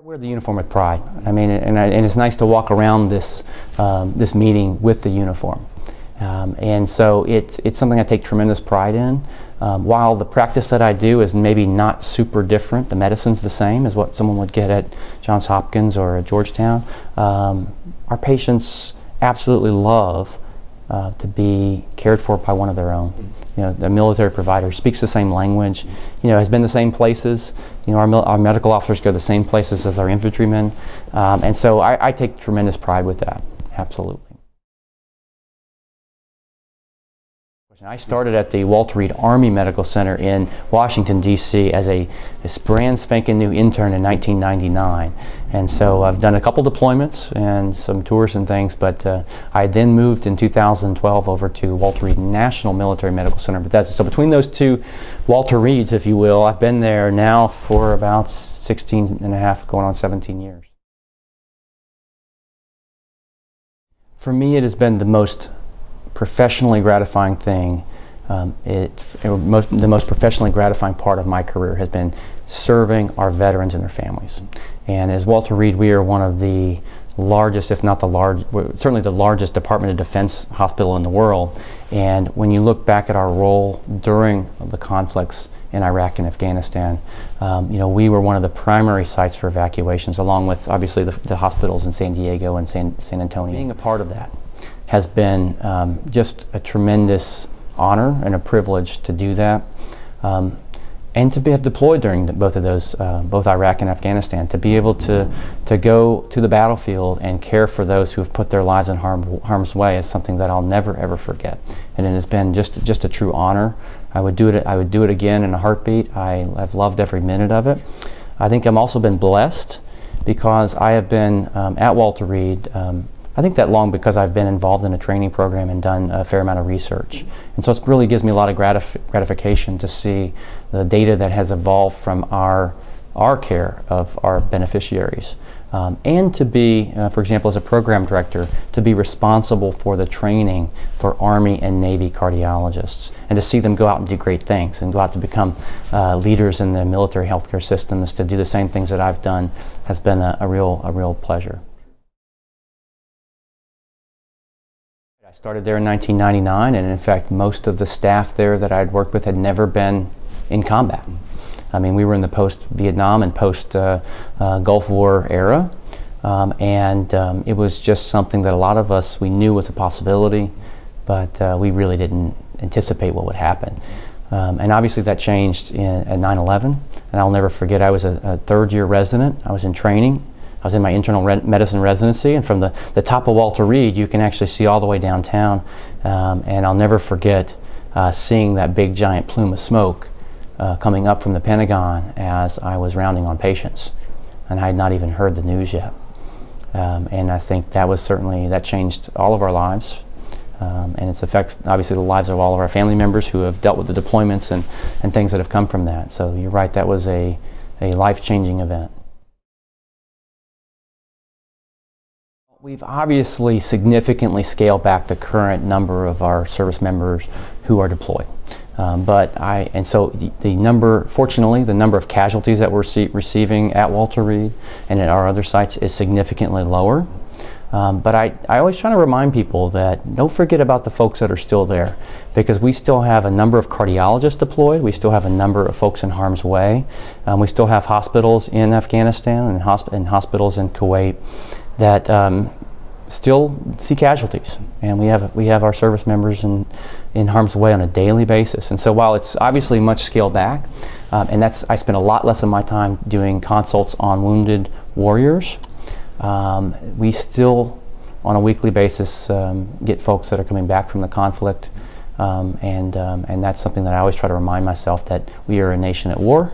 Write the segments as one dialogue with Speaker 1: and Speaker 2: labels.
Speaker 1: I wear the uniform with pride. I mean, and, I, and it's nice to walk around this, um, this meeting with the uniform. Um, and so it's, it's something I take tremendous pride in. Um, while the practice that I do is maybe not super different, the medicine's the same as what someone would get at Johns Hopkins or at Georgetown, um, our patients absolutely love uh, to be cared for by one of their own. You know, the military provider speaks the same language, you know, has been the same places. You know, our, our medical officers go the same places as our infantrymen. Um, and so I, I take tremendous pride with that, absolutely. I started at the Walter Reed Army Medical Center in Washington, D.C. as a, a, brand spanking new intern in 1999. And so I've done a couple deployments and some tours and things, but uh, I then moved in 2012 over to Walter Reed National Military Medical Center Bethesda. So between those two Walter Reeds, if you will, I've been there now for about 16 and a half, going on 17 years. For me, it has been the most professionally gratifying thing. Um, it, it most, the most professionally gratifying part of my career has been serving our veterans and their families. And as Walter Reed, we are one of the largest, if not the large, certainly the largest Department of Defense hospital in the world. And when you look back at our role during the conflicts in Iraq and Afghanistan, um, you know, we were one of the primary sites for evacuations, along with obviously the, the hospitals in San Diego and San, San Antonio. Being a part of that has been um, just a tremendous honor and a privilege to do that. Um, and to be, have deployed during the, both of those, uh, both Iraq and Afghanistan, to be able to, to go to the battlefield and care for those who have put their lives in harm, harm's way is something that I'll never ever forget. And it has been just, just a true honor. I would do it, I would do it again in a heartbeat. I, have loved every minute of it. I think I'm also been blessed because I have been um, at Walter Reed um, I think that long because I've been involved in a training program and done a fair amount of research. And so it really gives me a lot of gratif gratification to see the data that has evolved from our, our care of our beneficiaries. Um, and to be, uh, for example, as a program director, to be responsible for the training for Army and Navy cardiologists, and to see them go out and do great things, and go out to become uh, leaders in the military healthcare systems, to do the same things that I've done, has been a, a real, a real pleasure. I started there in 1999, and in fact, most of the staff there that I'd worked with had never been in combat. I mean, we were in the post-Vietnam and post-Gulf uh, uh, War era, um, and um, it was just something that a lot of us, we knew was a possibility, but uh, we really didn't anticipate what would happen. Um, and obviously that changed in, at 9-11, and I'll never forget, I was a, a third year resident, I was in training, I was in my internal re medicine residency, and from the, the top of Walter Reed, you can actually see all the way downtown. Um, and I'll never forget uh, seeing that big giant plume of smoke uh, coming up from the Pentagon as I was rounding on patients. And I had not even heard the news yet. Um, and I think that was certainly, that changed all of our lives. Um, and it's affects obviously the lives of all of our family members who have dealt with the deployments and, and things that have come from that. So you're right, that was a, a life-changing event. We've obviously significantly scaled back the current number of our service members who are deployed. Um, but I, and so the, number, fortunately, the number of casualties that we're receiving at Walter Reed and at our other sites is significantly lower. Um, but I, I always try to remind people that don't forget about the folks that are still there because we still have a number of cardiologists deployed. We still have a number of folks in harm's way. Um, we still have hospitals in Afghanistan and, hosp and hospitals in Kuwait that um, still see casualties, and we have we have our service members in in harm's way on a daily basis. And so while it's obviously much scaled back, um, and that's I spend a lot less of my time doing consults on wounded warriors. Um, we still, on a weekly basis, um, get folks that are coming back from the conflict, um, and um, and that's something that I always try to remind myself that we are a nation at war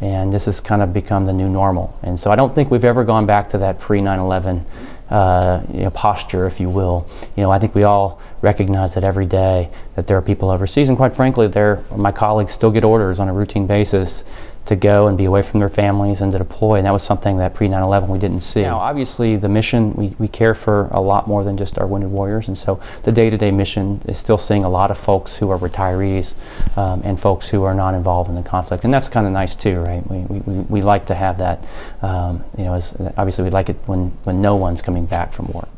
Speaker 1: and this has kind of become the new normal. And so I don't think we've ever gone back to that pre 9 11 uh, you know, posture, if you will. You know, I think we all recognize that every day that there are people overseas, and quite frankly, there my colleagues still get orders on a routine basis to go and be away from their families and to deploy. And that was something that pre 9 11 we didn't see. Now, obviously, the mission, we, we care for a lot more than just our wounded warriors. And so the day to day mission is still seeing a lot of folks who are retirees um, and folks who are not involved in the conflict. And that's kind of nice too, right? We, we, we, like to have that. Um, you know, as, obviously, we like it when, when no one's coming back from war.